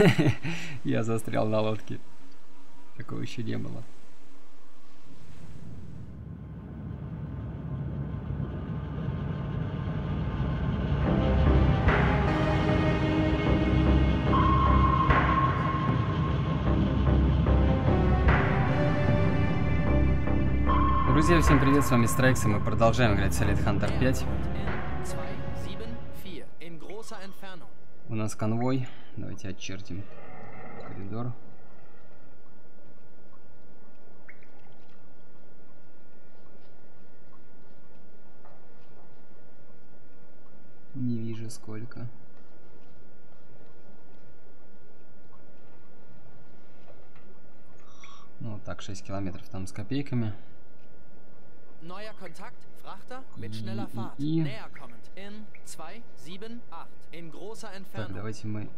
Я застрял на лодке. Такого еще не было. Друзья, всем привет, с вами Страйкс, и мы продолжаем играть в Solid Hunter 5. У нас конвой. Давайте очертим коридор. Не вижу сколько. Ну, так, 6 километров там с копейками. Neuer Kontakt, Frachter mit schneller Fahrt. Näher kommend in 278 in großer Entfernung. Так, давайте мы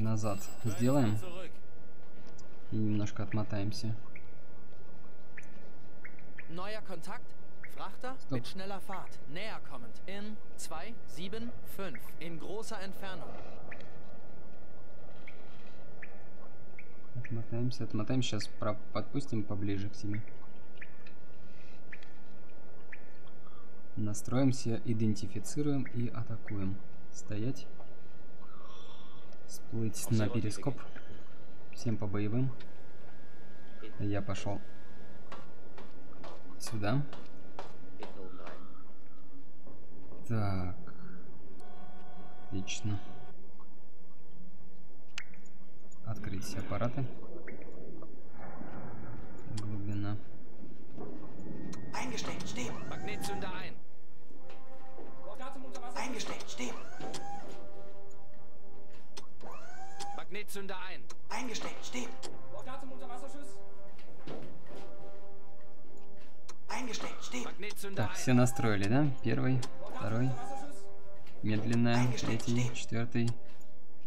назад сделаем и немножко отмотаемся. Neuer Kontakt, Frachter Stopp. mit schneller Fahrt. Näher kommend in 275 in großer Entfernung. Отмотаемся, отмотаемся. Сейчас про подпустим поближе к тебе. Настроимся, идентифицируем и атакуем. Стоять. Всплыть на перископ. Всем по боевым. Я пошел сюда. Так. Отлично. Открыть все аппараты. Глубина. Eingesteckt, stehen. Magnetzünder Magnetzünder ein. Eingesteckt, stehen. Eingesteckt, stehen. Magnetzünder Так, ein. все настроили, да? Первый, второй, медленная, третий, четвертый,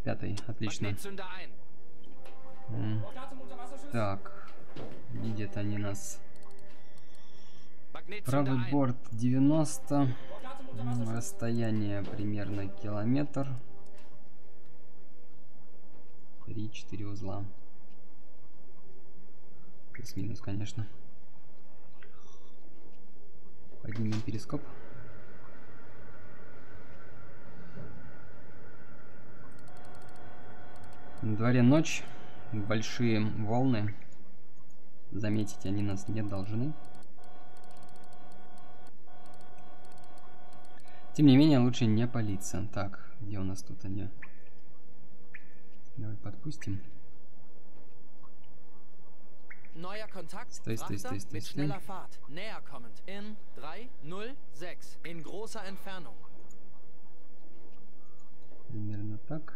пятый. Отлично. М. Так, видят они нас. Правый борт 90. М, Расстояние примерно километр. 3-4 узла. Плюс-минус, конечно. Поднимем перископ. На дворе ночь. Большие волны. Заметить они нас не должны. Тем не менее, лучше не палиться. Так, где у нас тут они? Давай подпустим. Neuer Kontakt, sтой, mit schneller Fahrt. Näher kommend in 306 in großer Entfernung. Примерно так.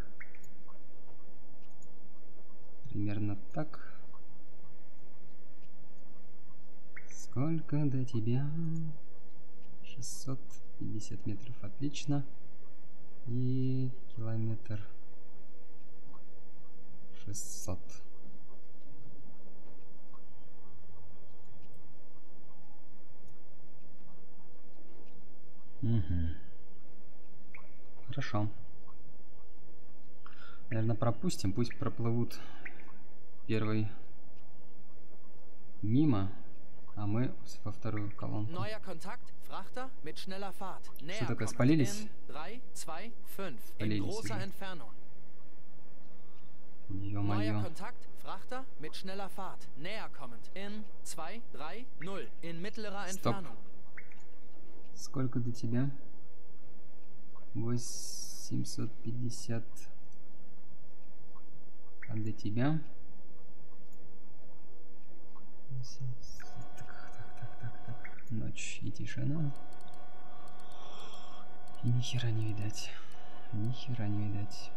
Примерно так. Сколько до тебя? 650 метров, отлично. И километр 600. Угу. Хорошо. Наверное, пропустим. Пусть проплывут первый мимо, а мы во вторую колонку. Näher такое, спалились? in 325 in Спалились. Neuer. Kontakt, Frachter mit schneller Fahrt. Näher kommend in 230 in mittlerer. Entfernung. Сколько до тебя? 850. А до тебя? 800. Так, так, так, так, так. Ночь и тишина. И ни хера не видать. Ни хера не видать.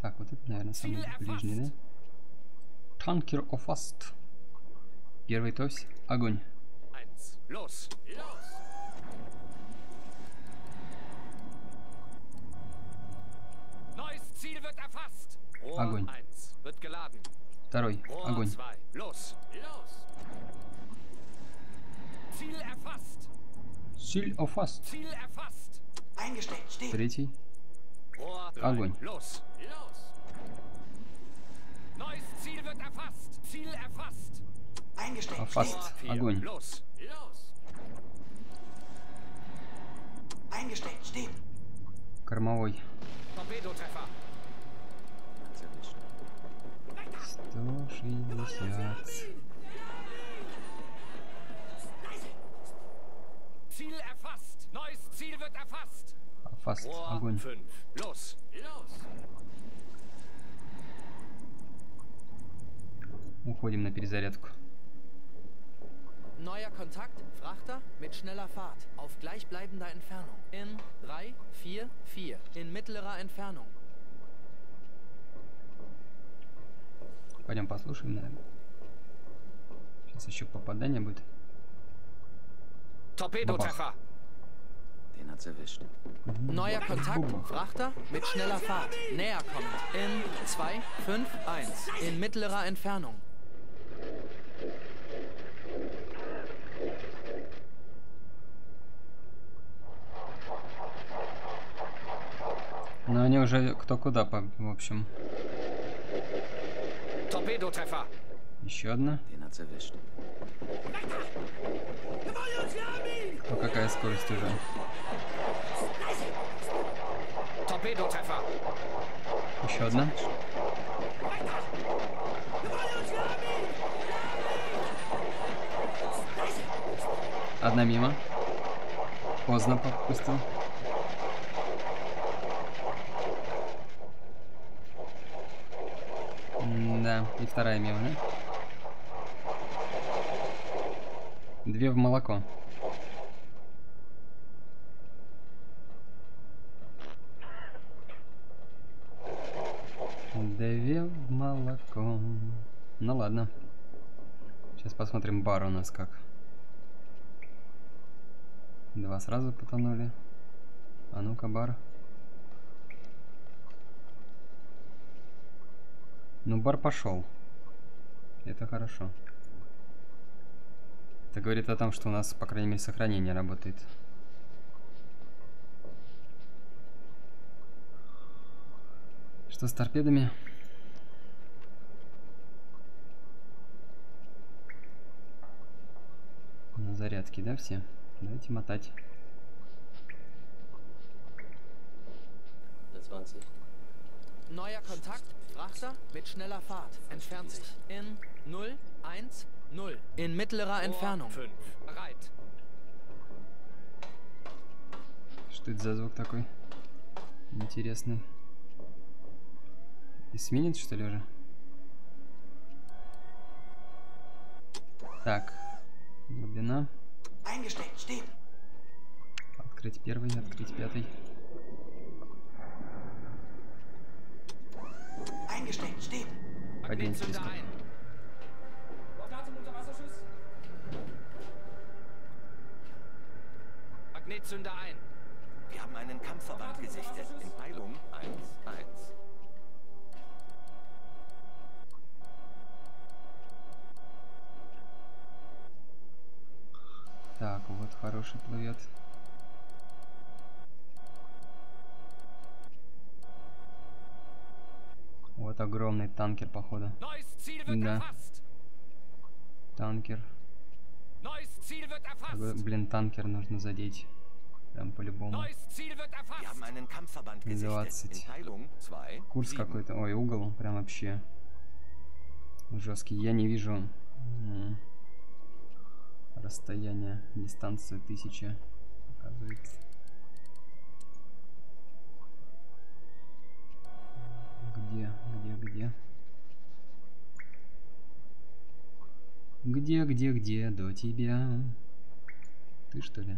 Так, вот это, наверное, самый ближний, да? Танкер Офаст. Первый тось. Огонь. Огонь. 1 wird geladen. Второй. Огонь. 2, los! Los! Ziel erfasst. Силь Офаст. Третий. Огонь. Los. Los. Neues Ziel wird erfasst. Ziel erfasst. Eingesteckt, Erfasst. stehen. Vier. Огонь. Los. Los. Eingesteckt, stehen. Кормовой. Torpedotreffer. 160. Ziel erfasst. Neues Ziel wird erfasst. Фаст. Rohr Огонь. 5. Los. Los. Уходим на перезарядку. Neuer Kontakt, Frachter mit schneller Fahrt. Auf gleichbleibender Entfernung. In 3, 4, 4. In mittlerer Entfernung. Пойдем послушаем, наверное. Сейчас еще попадание будет. Torpedotreffer. Den hat's erwischt. Neuer Kontakt, Frachter mit schneller Fahrt. Näher kommen. In 2, 5, 1. In mittlerer Entfernung. Но они уже кто куда, по, в общем. Еще одна. Ну какая скорость уже? Еще одна. Одна мимо. Поздно попустил. Да, и вторая мимо, да? Две в молоко. Две в молоко. Ну ладно. Сейчас посмотрим бар у нас как. Два сразу потонули. А ну-ка, бар. Ну, бар пошел. Это хорошо. Это говорит о том, что у нас, по крайней мере, сохранение работает. Что с торпедами? На зарядке, да, все? Давайте мотать. 120. Neuer Kontakt, Frachter mit schneller Fahrt. Entfernt sich. In 0, 1, 0. In mittlerer Entfernung. 5. Bereit. Что это за звук такой? Интересный. Эсминец, что ли, уже? Так. Глубина. Eingesteckt, stehen. Открыть первый, открыть пятый. Eingesteckt, stehen. Поднять Magnetzünder списка. ein. Magnetzünder ein. Wir haben einen Kampfverband gesichtet. In Peilung 1, Так, вот хороший плывет. Вот огромный танкер, походу. Да. Танкер. Блин, танкер нужно задеть. Прям по-любому. Neues Ziel wird Wir erfasst. haben einen Kampfverband gesichtet. 20. In Peilung 2, Курс какой-то. Ой, угол прям вообще жесткий. Я не вижу расстояние, дистанция 1000 оказывается. Где, где, где? Где, где, где до тебя? Ты что ли?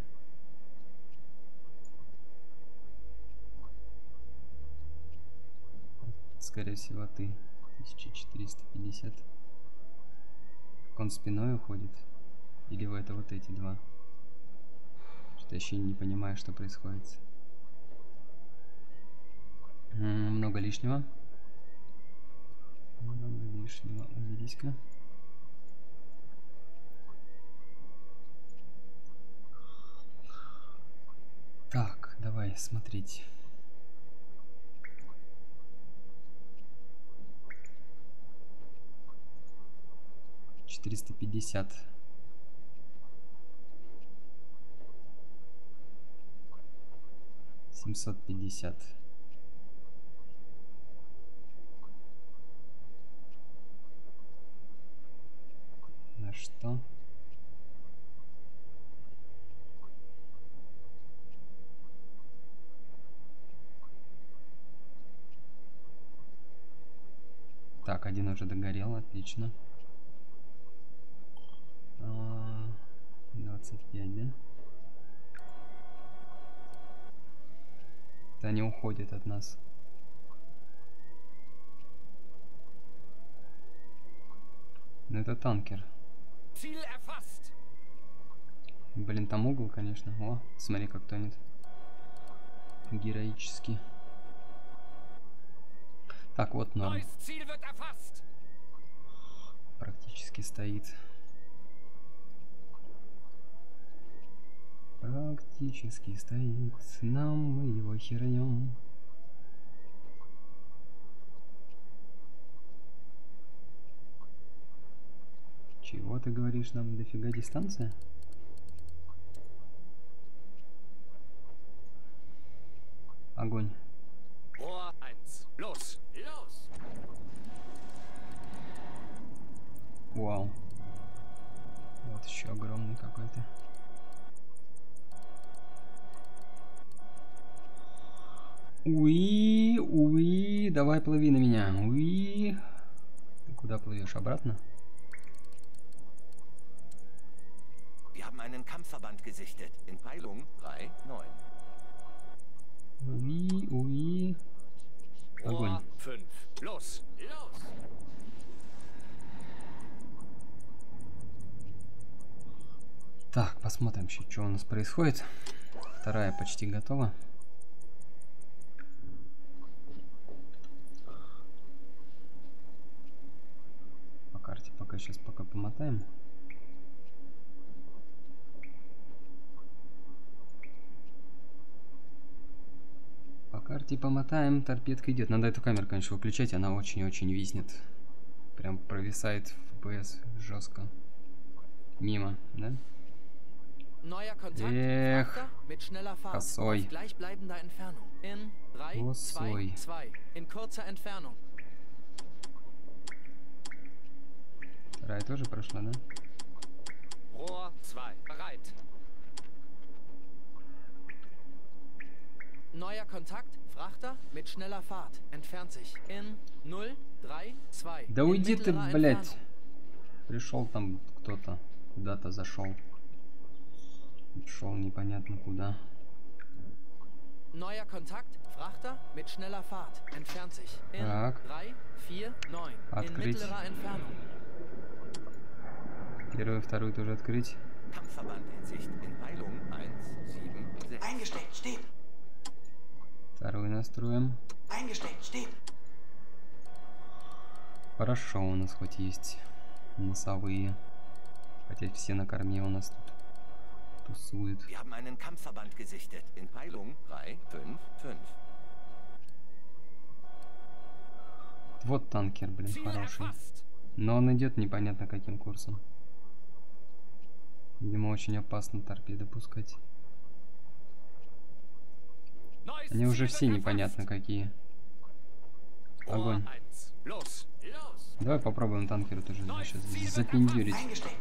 Скорее всего, ты. 1450. Так он спиной уходит? Или это вот эти два? Что-то еще не понимаю, что происходит. Много лишнего. Много лишнего. Уберись-ка. Так, давай смотреть. Четыреста пятьдесят. Семьсот пятьдесят. На что? Так, один уже догорел, отлично. А, 25, да? Да не уходит от нас. Ну это танкер. Блин, там угол, конечно. О, смотри, как тонет. Героически. Так, вот норм. Практически стоит. Практически стоит. Нам мы его хернем. Чего ты говоришь, нам дофига дистанция? Огонь. Rohr 1. Los. Los. Вау. Вот еще огромный какой-то. Уи, уи, давай плыви на меня. Уи. Ты куда плывешь? Обратно? Wir haben einen Kampfverband gesichtet. In Peilung 3, 9. Уи, уи. Огонь. Rohr 5. Los. Los. Так, посмотрим еще, что у нас происходит. Вторая почти готова. По карте пока сейчас пока помотаем. По карте помотаем, торпедка идет. Надо эту камеру, конечно, выключать, она очень-очень виснет. Прям провисает FPS жестко. Мимо, да? Эх, косой. Auf gleichbleibender Entfernung. In 3, 2, Косой. 2. In kurzer Entfernung. Вторая тоже прошла, да? Rohr 2. Bereit. Neuer Kontakt. Frachter mit schneller Fahrt. Entfernt sich. In 0, 3, 2. Да In уйди ты, блядь. Пришел там кто-то, куда-то зашел. Шел непонятно куда. Neuer Kontakt. Frachter mit schneller Fahrt. Entfernt sich. In Так. 3, 4, 9. In Открыть. mittlerer Entfernung. Первую, вторую тоже открыть. Kampfverband in Sicht. In Peilung 1, 7, 6. Eingesteckt, steht. Вторую настроим. Хорошо, у нас хоть есть носовые. Хотя все на корме у нас тут тусуют. Wir haben einen Kampfverband gesichtet. In Peilung 3, 5, 5. Вот танкер, блин, хороший. Но он идет непонятно каким курсом. Видимо, очень опасно торпеды пускать. Они уже все непонятно какие. Огонь. Rohr 1. Los. Los. Давай попробуем танкеру тоже сейчас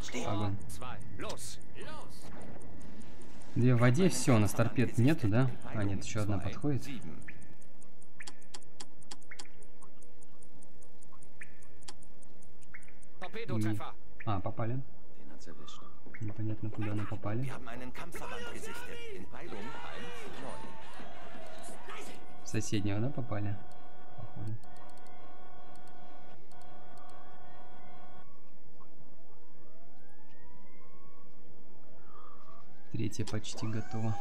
steht. Огонь. 2. Los. Los. Две в воде, все, у нас торпед нету, да? А, нет, еще одна подходит. Torpedotreffer. А, попали. Непонятно, куда мы попали. Wir haben einen Kampfverband gesichtet. In Peilung 1, 9. В соседнего, да, попали? Походу. Третья почти готова.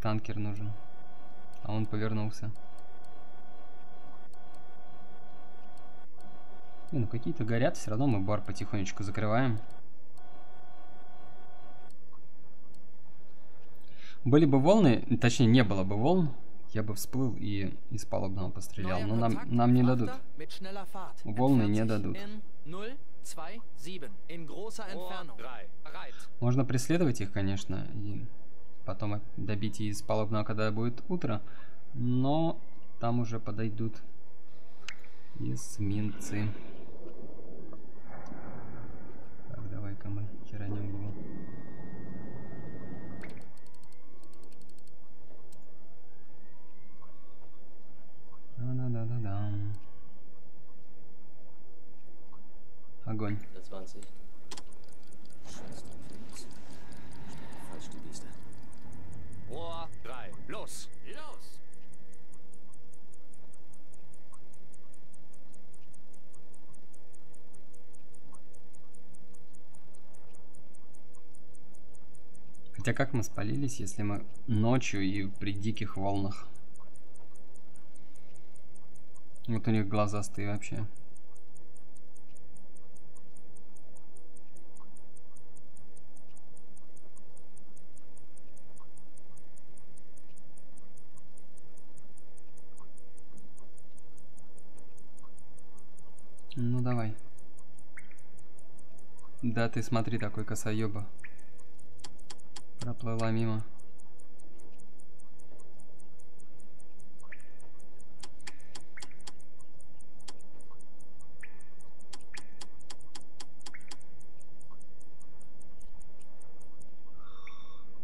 Танкер нужен. А он повернулся. Не, ну какие-то горят, все равно мы бар потихонечку закрываем. Были бы волны, точнее не было бы волн, я бы всплыл и из палубного пострелял. Но нам, нам не дадут. Волны не дадут. In 0, 2, 7. In großer Entfernung. 3. Bereit. Можно преследовать их, конечно, и потом их добить из палубного, когда будет утро. Но там уже подойдут эсминцы. Давай-ка мы херанем его. Да-да-да-да-да. Огонь. 120. Scheiß Torpedos. Falsch, die Biester. Rohr 3. Los. Los. Хотя как мы спалились, если мы ночью и при диких волнах? Вот у них глазастые вообще. Ну давай. Да ты смотри, такой косоеба. Проплыла мимо.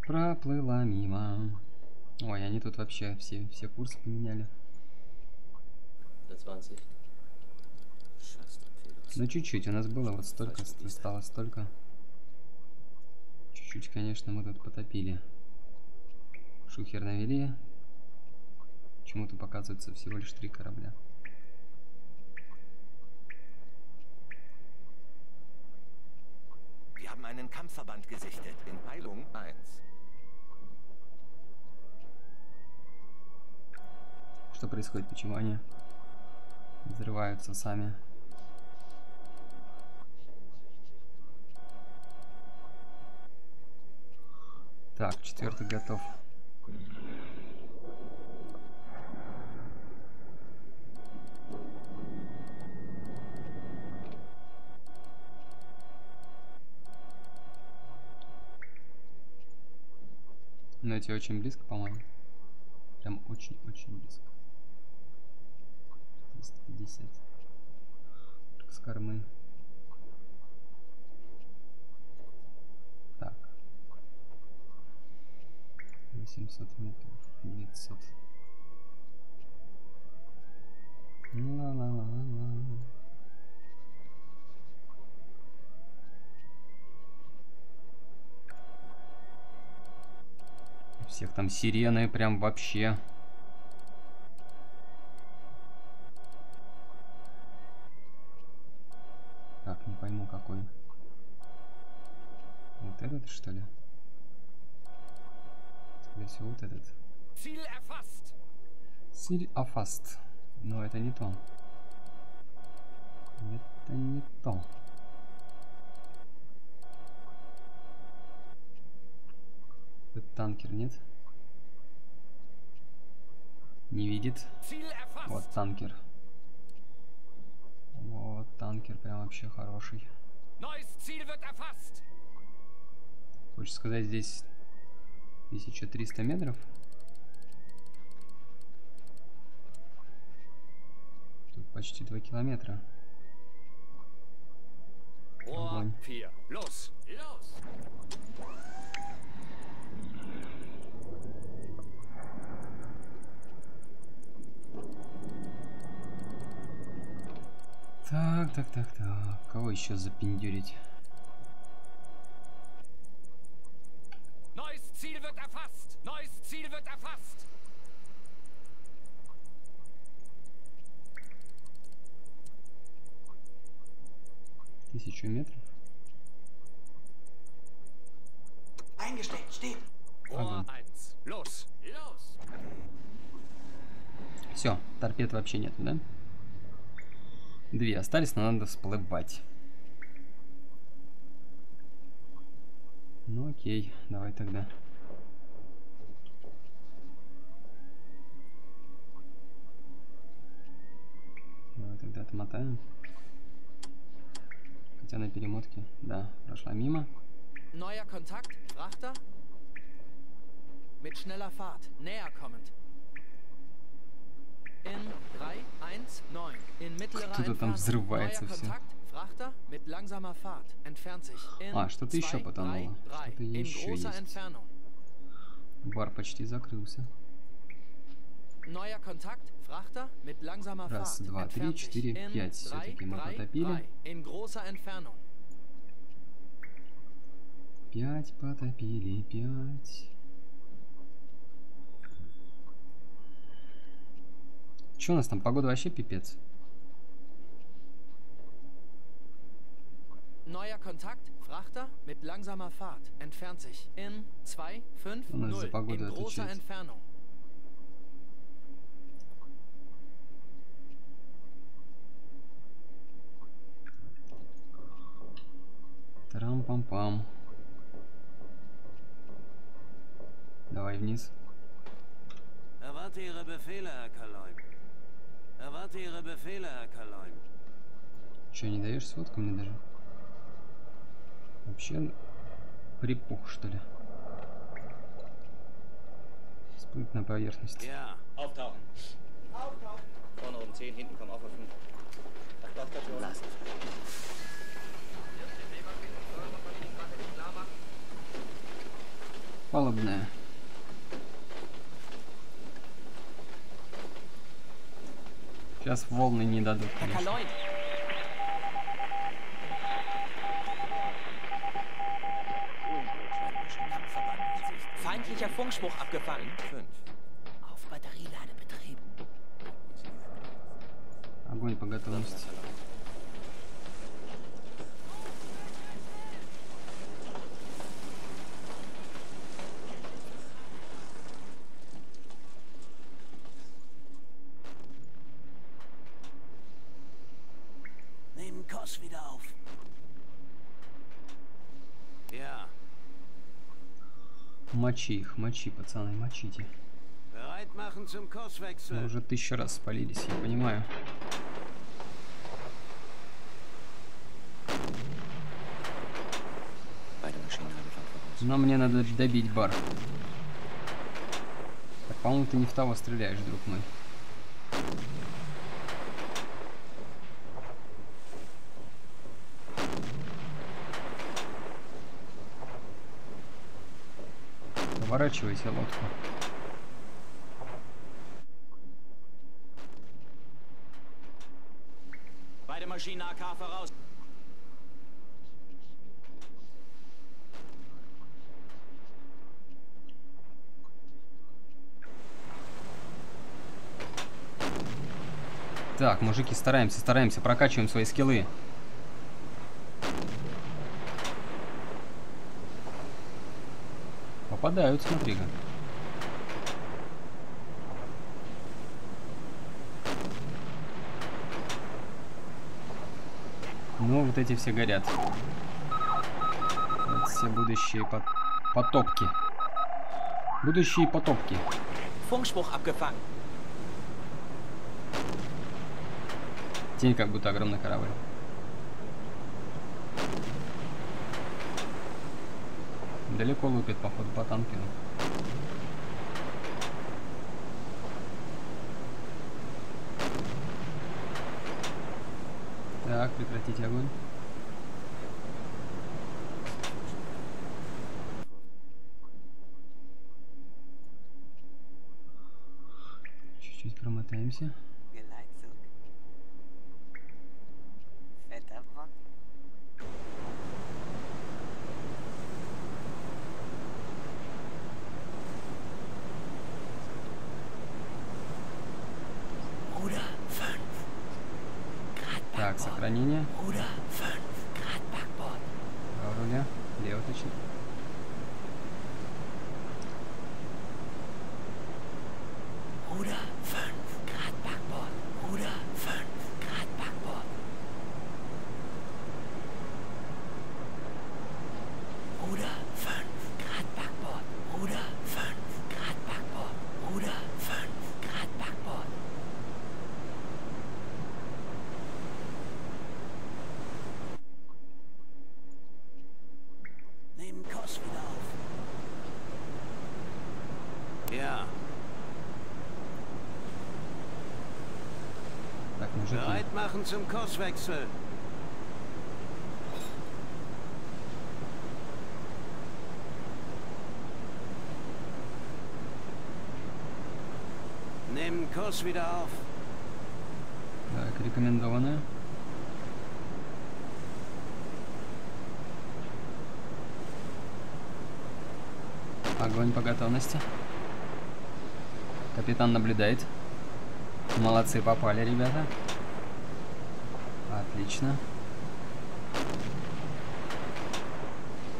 Проплыла мимо. Ой, они тут вообще все, все курсы поменяли. 120. Scheiß Torpedos. Ну чуть-чуть, у нас было вот столько, ст- осталось столько. Чуть-чуть, конечно, мы тут потопили. Шухер навели. Почему-то показывается всего лишь три корабля. Wir haben einen Kampfverband gesichtet. In Peilung 1. Что происходит? Почему они взрываются сами? Так, четвертый готов. Но эти очень близко, по-моему. Прям очень-очень близко. 350. Так, С кормы. Так. 800 метров. 900. Ла-ла-ла-ла. У всех там сирены прям вообще. Так, не пойму какой. Вот этот что ли? Всего вот этот. Силь Афаст. Но это не то. Это не то. Это танкер, нет? Не видит. Вот танкер. Вот танкер прям вообще хороший. Хочешь сказать, здесь 1300 метров? Тут почти 2 километра. Огонь. 4. Los. Los. Так, так, так, так. Кого еще запиндюрить? тысячу метров. Ага. Все, торпед вообще нет, да? Две остались, но надо всплывать. Ну окей, давай тогда. Давай тогда отмотаем. Хотя на перемотке, да, прошла мимо. Neuer Kontakt, Frachter. Mit schneller Fahrt, näher kommend. In 3, 1, 9. In mittlerer Кто-то там взрывается Neuer. Kontakt, Frachter mit langsamer Fahrt. Entfernt sich. In А, что-то ещё 2, потонуло. 3, 3. Что-то großer есть. Бар почти закрылся. Neuer Kontakt, Frachter mit langsamer Раз, Fahrt. два, три, Entfernt sich. четыре, In пять. 3, Всё-таки мы 3, потопили. 3. In großer Entfernung. Пять потопили, пять. Че у нас там? Погода вообще пипец. Neuer Kontakt, Frachter mit langsamer Fahrt. Entfernt sich. In 2, 5, У нас за 0. погоду In großer отвечает. Entfernung. Тарам-пам-пам. Давай вниз. Че, не даешь сводку мне даже? Вообще припух, что ли? Всплыть на поверхность. Ja, Auftauchen. Vorne um 10, hinten kommen auch auf 5. Achtung, Station. Палубная. Сейчас волны не дадут. Конечно. Feindlicher Funkspruch abgefangen. 5. Auf Batterieladebetrieb. Огонь по готовности. Nehmen Kurs wieder auf. ja. Мочи их, мочи, пацаны, мочите. Мы уже тысячу раз спалились, я понимаю. Но мне надо добить бар. Так, по-моему, ты не в того стреляешь, друг мой. Поворачивайте лодку. Beide Maschinen AK voraus. Так, мужики, стараемся, стараемся, прокачиваем свои скиллы. Попадают, смотри-ка. Ну, вот эти все горят. Это все будущие пот- потопки. Будущие потопки. Funkspruch abgefangen. Тень как будто огромный корабль. Далеко лупит, походу, по Танкину. Так, прекратить огонь. Чуть-чуть промотаемся. Machen zum Kurswechsel. Nehmen Kurs wieder auf. Так, рекомендованную. Огонь по готовности. Капитан наблюдает. Молодцы, попали, ребята. Отлично.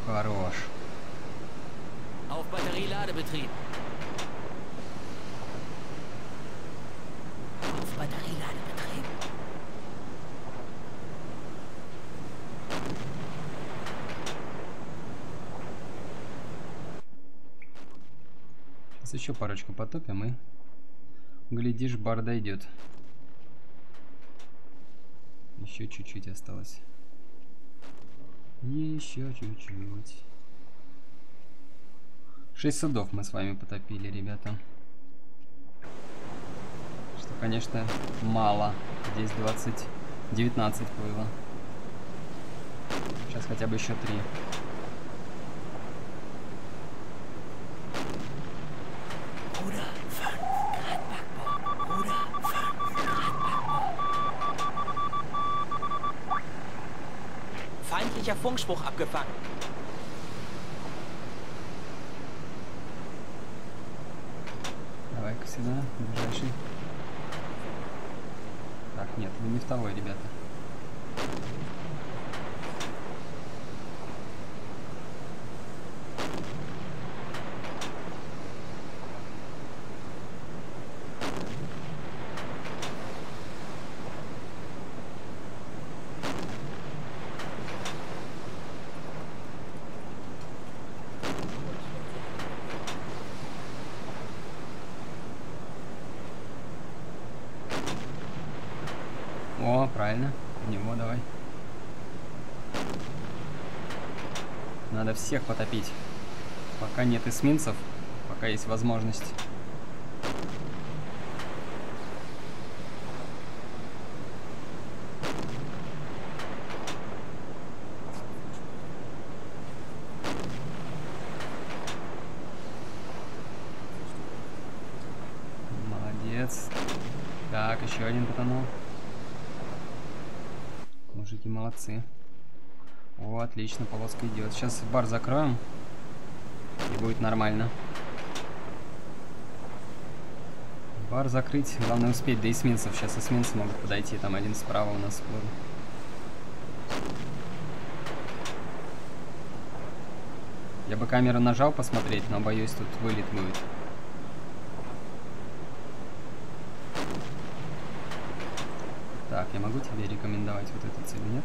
Хорош. Auf Batterieladebetrieb. Auf Batterieladebetrieb. Сейчас еще парочку потопим и глядишь, бар дойдет. Еще чуть-чуть осталось. Еще чуть-чуть. Шесть судов мы с вами потопили, ребята. Что, конечно, мало. Здесь 20, 19 было. Сейчас хотя бы еще три. Funkspruch abgefangen. Давай-ка сюда, ближайший. Так, нет, не второй, ребята. О, правильно. В него давай. Надо всех потопить. Пока нет эсминцев, пока есть возможность. Молодец. Так, еще один потонул. Мужики молодцы. О, отлично, полоска идет. Сейчас бар закроем. И будет нормально. Бар закрыть. Главное успеть до эсминцев. Сейчас эсминцы могут подойти. Там один справа у нас был. Я бы камеру нажал посмотреть, но боюсь, тут вылет будет. Так, я могу тебе рекомендовать вот эту цель, нет?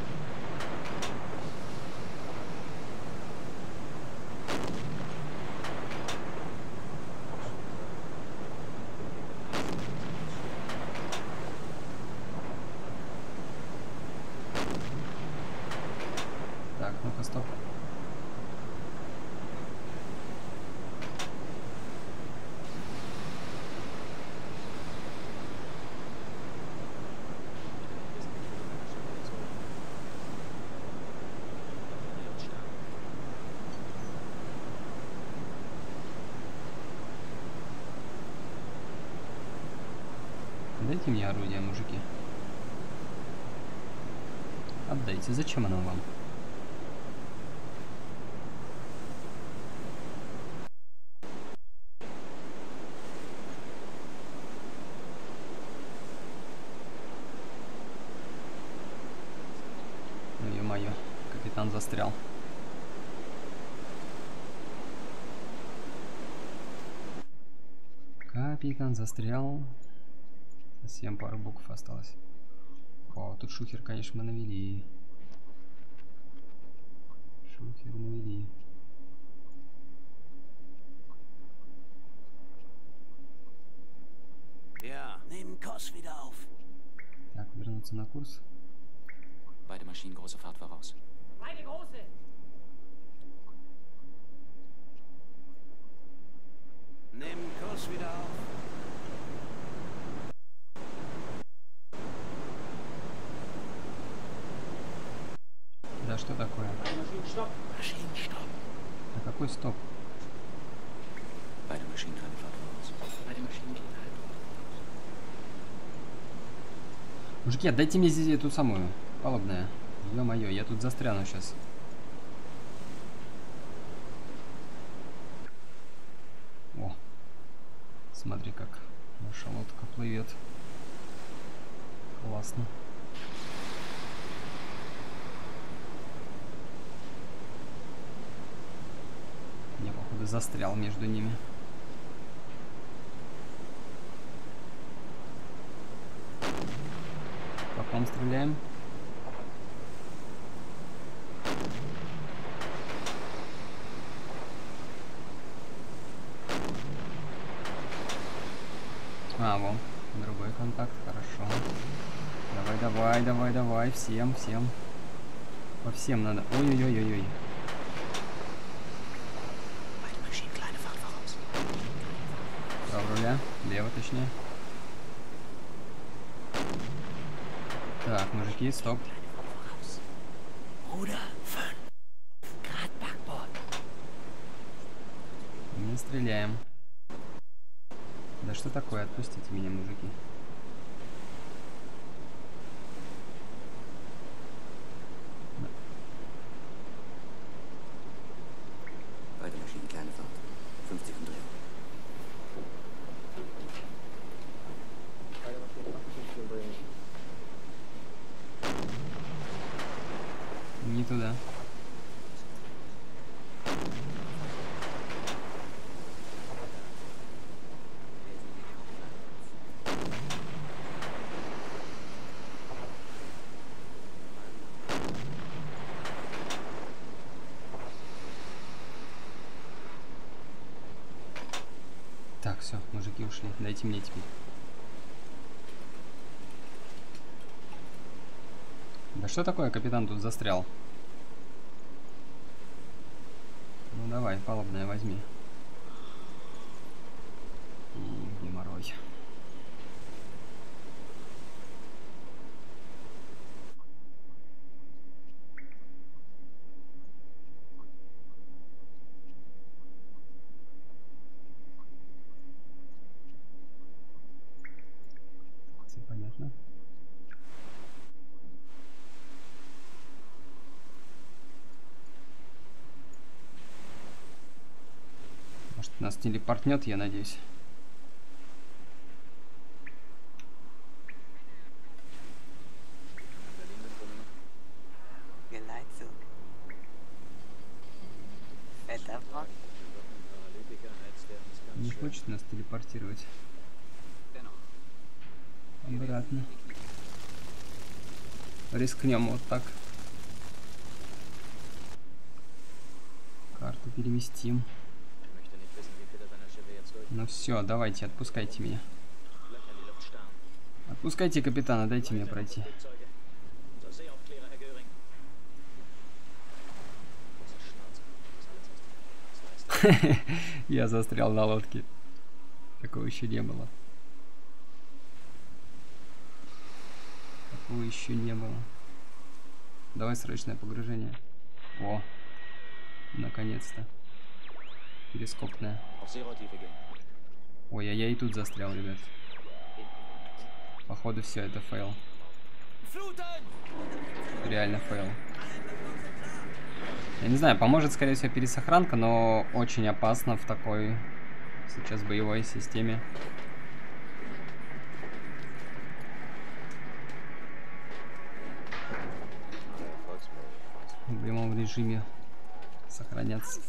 Дайте мне орудие, мужики. Отдайте. Зачем оно вам? Ну, ё-моё, капитан застрял. Капитан застрял. Совсем пару букв осталось. О, тут шухер, конечно, мы навели. Шухер навели. Так, вернуться на курс. Beide Maschinen große Fahrt voraus. Beide große. nehmen Kurs wieder auf. что такое? Maschinenstopp. А какой стоп? Beide Maschinen Fahrt voraus. Beide Maschinen gehen halb. Мужики, отдайте мне здесь эту самую палубная. Ё-моё, я тут застряну сейчас. О, смотри, как наша лодка плывет. Классно. Я, походу, застрял между ними. Потом стреляем. А, вон, другой контакт, хорошо. Давай, давай, давай, давай, всем, всем. По всем надо. Ой-ой-ой-ой-ой. Beide Maschinen kleine Fahrt voraus. Право лево точнее. Так, мужики, стоп. Voraus. Ruder 5 Grad Backbord. Не стреляем. Да что такое? Отпустите меня, мужики. Beide Maschinen kleine Fahrt. 50 Umdrehungen. Не туда. Так, все, мужики теперь. Да что такое, капитан тут застрял? Ну давай, палубная возьми. Понятно. Может нас телепортнет, я надеюсь. Не хочет нас телепортировать. Обратно. Рискнем вот так. Карту переместим. Ну все, давайте, отпускайте меня. Отпускайте капитана, дайте мне пройти. Я застрял на лодке. Такого еще не было. Такого еще не было. Давай срочное погружение. О, наконец-то. Gehen. Ой, а я и тут застрял, ребят. Походу все, это фейл. Реально фейл. Я не знаю, поможет, скорее всего, пересохранка, но очень опасно в такой сейчас боевой системе. В боевом режиме сохраняться.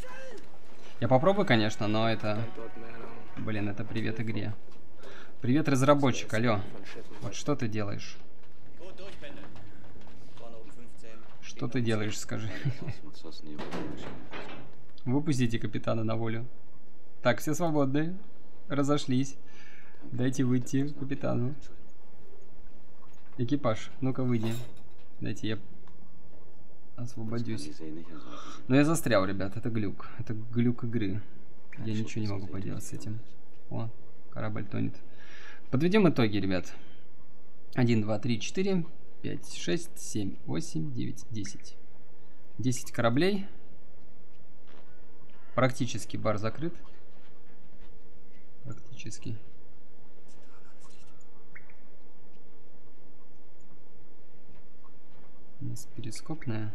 Я попробую, конечно, но это... Блин, это привет игре. Привет, разработчик, алло. Вот что ты делаешь? Gut durchpendeln. Vorne oben 15. Что ты делаешь, скажи? Выпустите капитана на волю. Так, все свободны. Разошлись. Дайте выйти капитану. Экипаж, ну-ка выйди. Дайте я освободюсь. Но я застрял, ребят, это глюк. Это глюк игры. Я ничего не могу поделать с этим. О, корабль тонет. Подведем итоги, ребят. 1, 2, 3, 4, 5, 6, 7, 8, 9, 10. 10 кораблей. Практически бар закрыт. Практически. У нас перископная.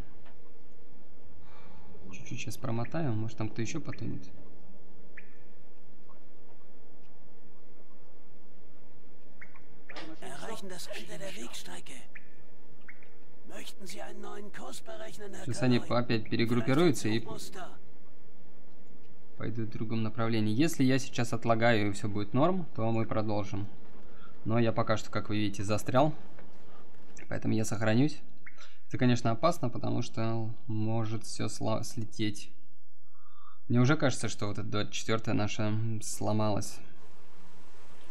Чуть-чуть сейчас промотаю. Может там кто еще потонет. Сейчас они опять перегруппируются и пойдут в другом направлении. Если я сейчас отлагаю и все будет норм, то мы продолжим. Но я пока что, как вы видите, застрял. Поэтому я сохранюсь. Это, конечно, опасно, потому что может все слететь. Мне уже кажется, что вот эта 24 наша сломалась.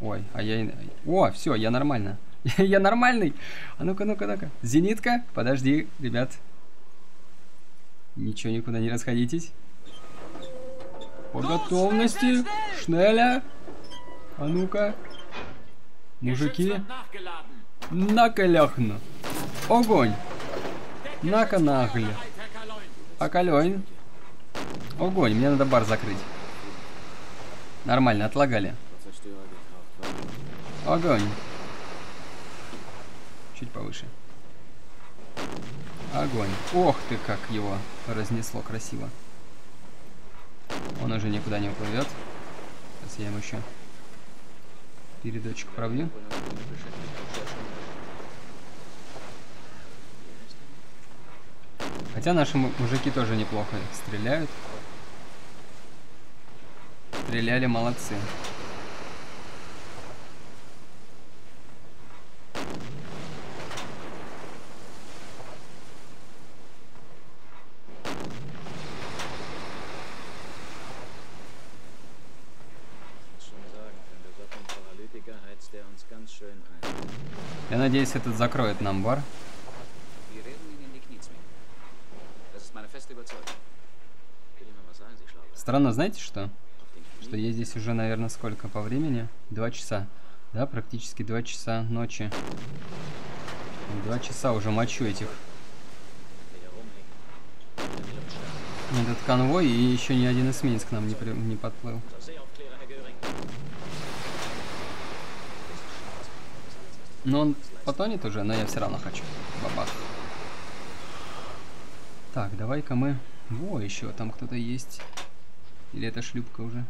Ой, а я... О, все, я нормально. я нормальный. А ну-ка, ну-ка, ну-ка. Зенитка, подожди, ребят. Ничего, никуда не расходитесь. По готовности. Шнеля. А ну-ка. Мужики. Накаляхну. Огонь. На-ка нагля. Околёнь. Огонь, мне надо бар закрыть. Нормально, отлагали. Огонь. Чуть повыше. Огонь. Ох ты, как его разнесло красиво. Он уже никуда не уплывет. Сейчас я ему еще передочек пробью. Хотя наши му- мужики тоже неплохо стреляют. Стреляли молодцы. Я надеюсь, этот закроет нам бар. Странно, знаете что? Что я здесь уже, наверное, сколько по времени? Два часа. Да, практически два часа ночи. Два часа уже мочу этих. Этот конвой и еще ни один эсминец к нам не, при- не подплыл. Но он потонет уже, но я все равно хочу. Бабах. Так, давай-ка мы... Во, еще там кто-то есть. Или это шлюпка уже?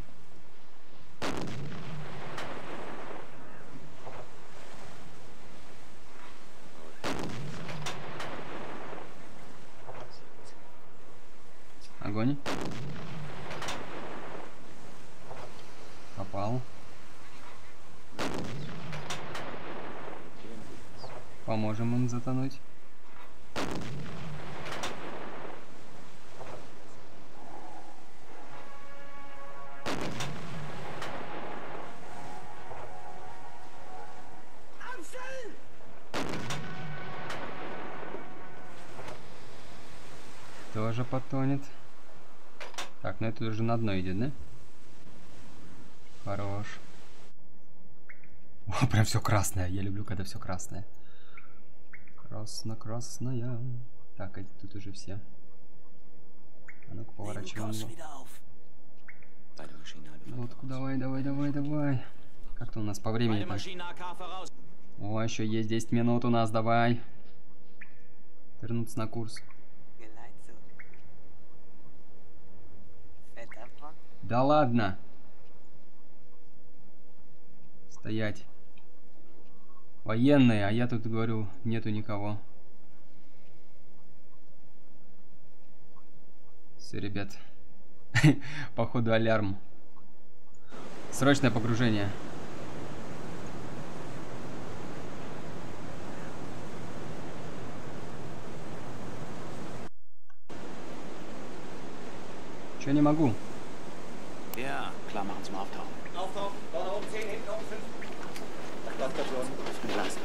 Огонь. Попал. Поможем им затонуть. Потонет. Так, ну это уже на дно идет, да? Хорош. О, прям все красное. Я люблю, когда все красное. Красно-красная. Так, эти тут уже все. А ну-ка, поворачиваем его. Лодку давай, давай, давай, давай. Как-то у нас по времени voraus. О, еще есть 10 минут у нас, давай. Вернуться на курс. Да ладно. Стоять. Военные, а я тут говорю, нету никого. Все, ребят. Походу алярм. Срочное погружение. Че не могу? Ja, Klar machen zum Auftauchen. Auftauchen, vorne oben 10, hinten oben 5. Startstation. Ich bin Glas.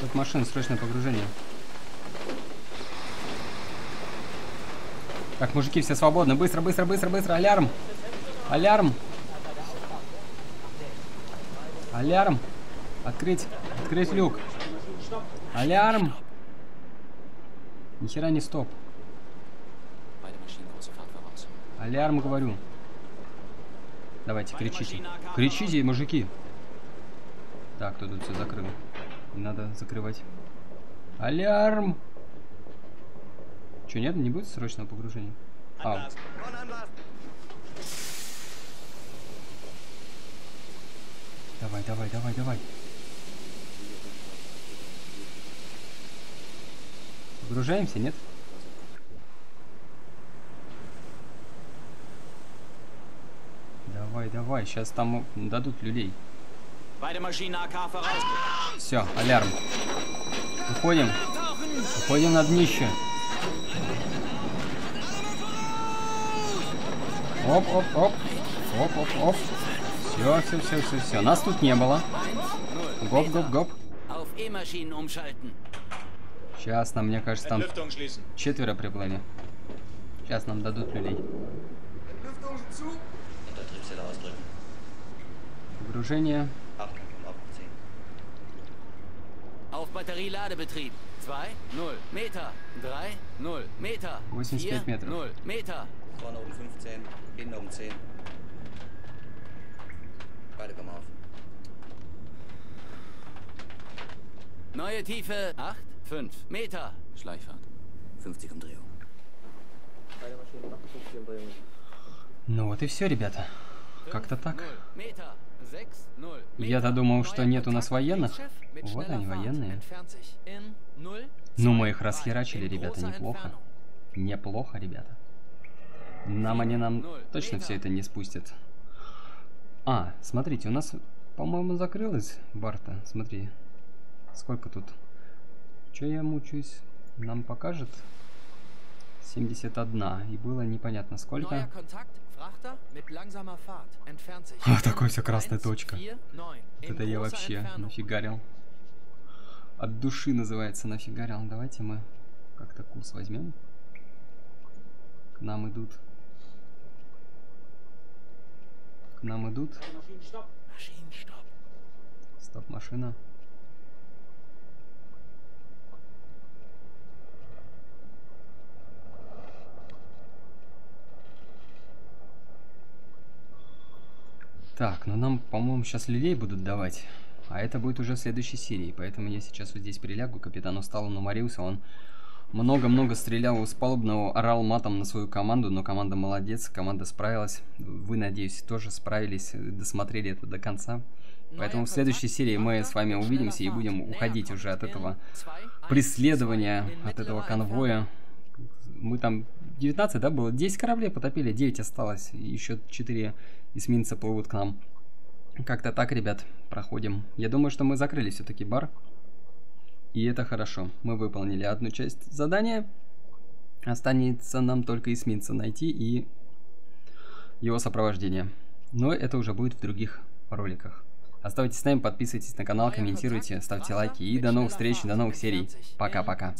Тут машина, срочное погружение. Так, мужики, все свободны. Быстро, быстро, быстро, быстро. Алярм. Алярм. Алярм. Открыть. Открыть люк. Алярм! Нихера не стоп. Beide Maschinen große Fahrt voraus. Алярм, говорю. Давайте, кричите. Кричите, мужики. Так, кто тут все закрыл? Не надо закрывать. Алярм! Че, нет, не будет срочного погружения? А, давай, давай, давай, давай. Погружаемся, нет? Давай, давай, сейчас там дадут людей. Все, алярм. Уходим. Уходим на днище. Оп, оп, оп. Оп, оп, оп. Все, все, все, все, все. Нас тут не было. Гоп, гоп, гоп. Сейчас нам, мне кажется, там четверо приплыли. Сейчас нам дадут людей. Погружение. Auf 10. Auf Batterieladebetrieb. 2, 0 Meter. 3, 0 Meter. 85 4, Meter. 0 Meter. Vorne um 15, hinten um 10. Beide kommen auf. Neue Tiefe 8, 5 Meter. Schleichfahrt. 50 Umdrehungen. Ну вот и все, ребята. Как-то так. 0 Meter. 6, 0 Я-то думал, что нет у нас военных. Вот они, военные. Entfernt sich in 0, Ну, мы 2, их 3, расхерачили, ребята, неплохо. Неплохо, ребята. Нам они нам точно все это не спустят. А, смотрите, у нас, по-моему, закрылась барта. Смотри, сколько тут. Че я мучаюсь? Нам покажет 71. И было непонятно сколько. А, такой всё красная 1, точка. 4, 9. Вот In это я вообще нафигарил. От души называется нафигарил. Давайте мы как-то курс возьмем. К нам идут. К нам идут. Стоп, машина. Так, ну нам, по-моему, сейчас людей будут давать. А это будет уже в следующей серии. Поэтому я сейчас вот здесь прилягу. Капитан устал, он уморился. Он много-много стрелял из палубного, орал матом на свою команду. Но команда молодец, команда справилась. Вы, надеюсь, тоже справились, досмотрели это до конца. Поэтому в следующей серии мы с вами увидимся и будем уходить уже от этого преследования, от этого конвоя. Мы там 19, да, было? 10 кораблей потопили, 9 осталось. Еще 4 эсминца плывут к нам. Как-то так, ребят, проходим. Я думаю, что мы закрыли все-таки бар. И это хорошо. Мы выполнили одну часть задания. Останется нам только эсминца найти и его сопровождение. Но это уже будет в других роликах. Оставайтесь с нами, подписывайтесь на канал, комментируйте, ставьте лайки. И до новых встреч, до новых серий. Пока-пока.